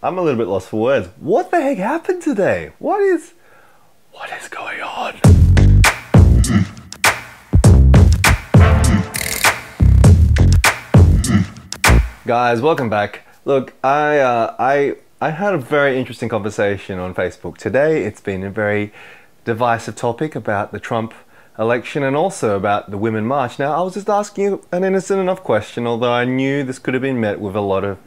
I'm a little bit lost for words. What the heck happened today? What is. What is going on? Guys, welcome back. Look, I, uh, I, I had a very interesting conversation on Facebook today. It's been a very divisive topic about the Trump election and also about the Women March. Now, I was just asking an innocent enough question, although I knew this could have been met with a lot of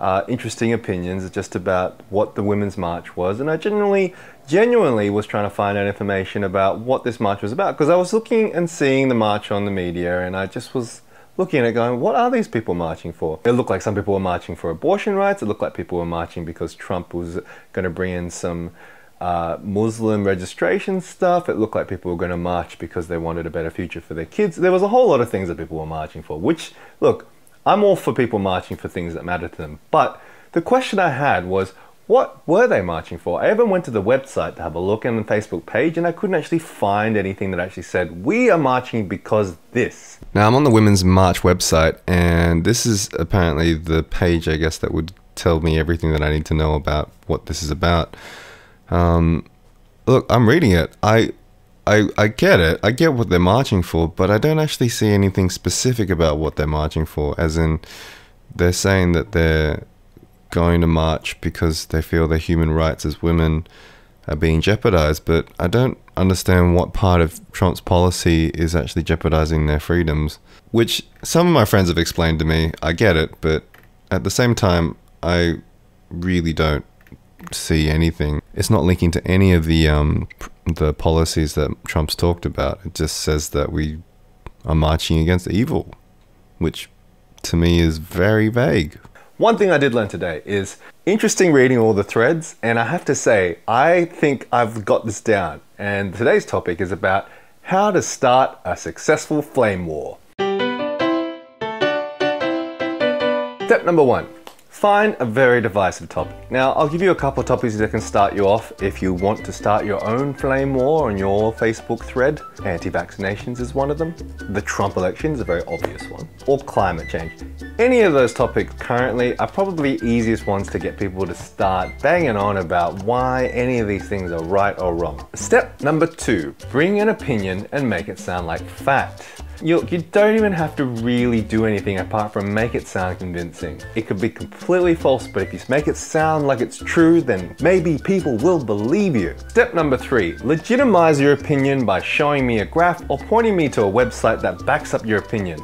uh, interesting opinions just about what the Women's March was. And I genuinely, genuinely was trying to find out information about what this march was about because I was looking and seeing the march on the media and I just was looking at it going, what are these people marching for? It looked like some people were marching for abortion rights. It looked like people were marching because Trump was going to bring in some uh, Muslim registration stuff. It looked like people were going to march because they wanted a better future for their kids. There was a whole lot of things that people were marching for, which, look, I'm all for people marching for things that matter to them. But the question I had was, what were they marching for? I even went to the website to have a look and the Facebook page, and I couldn't actually find anything that actually said, we are marching because this. Now, I'm on the Women's March website, and this is apparently the page, I guess, that would tell me everything that I need to know about what this is about. Um, look, I'm reading it. I, I, I get it. I get what they're marching for, but I don't actually see anything specific about what they're marching for. As in, they're saying that they're going to march because they feel their human rights as women are being jeopardized. But I don't understand what part of Trump's policy is actually jeopardizing their freedoms. Which some of my friends have explained to me. I get it, but at the same time, I really don't see anything. It's not linking to any of the um, the policies that Trump's talked about. It just says that we are marching against evil, which to me is very vague. One thing I did learn today is interesting reading all the threads, and I have to say, I think I've got this down. And today's topic is about how to start a successful flame war. Step number one Find a very divisive topic. Now, I'll give you a couple of topics that can start you off if you want to start your own flame war on your Facebook thread. Anti-vaccinations is one of them. The Trump election is a very obvious one. Or climate change. Any of those topics currently are probably easiest ones to get people to start banging on about why any of these things are right or wrong. Step number two, bring an opinion and make it sound like fact. You, you don't even have to really do anything apart from make it sound convincing. It could be completely false, but if you make it sound like it's true, then maybe people will believe you. Step number three, legitimize your opinion by showing me a graph or pointing me to a website that backs up your opinion.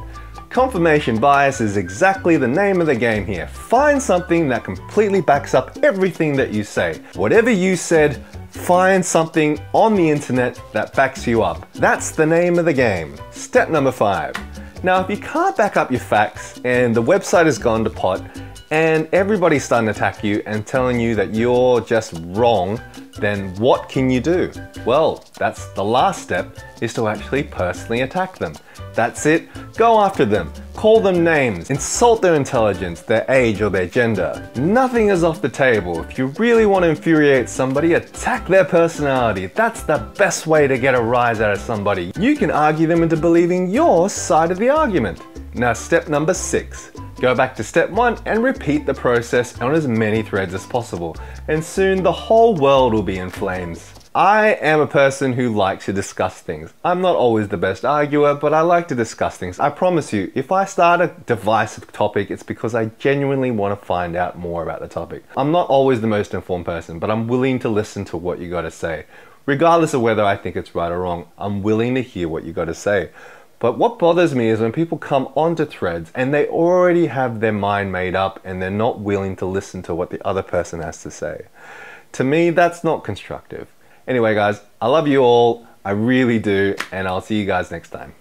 Confirmation bias is exactly the name of the game here. Find something that completely backs up everything that you say. Whatever you said, Find something on the internet that backs you up. That's the name of the game. Step number five. Now, if you can't back up your facts and the website has gone to pot and everybody's starting to attack you and telling you that you're just wrong, then what can you do? Well, that's the last step is to actually personally attack them. That's it. Go after them. Call them names. Insult their intelligence, their age, or their gender. Nothing is off the table. If you really want to infuriate somebody, attack their personality. That's the best way to get a rise out of somebody. You can argue them into believing your side of the argument. Now, step number six. Go back to step one and repeat the process on as many threads as possible, and soon the whole world will be in flames. I am a person who likes to discuss things. I'm not always the best arguer, but I like to discuss things. I promise you, if I start a divisive topic, it's because I genuinely want to find out more about the topic. I'm not always the most informed person, but I'm willing to listen to what you got to say. Regardless of whether I think it's right or wrong, I'm willing to hear what you got to say. But what bothers me is when people come onto threads and they already have their mind made up and they're not willing to listen to what the other person has to say. To me, that's not constructive. Anyway, guys, I love you all. I really do. And I'll see you guys next time.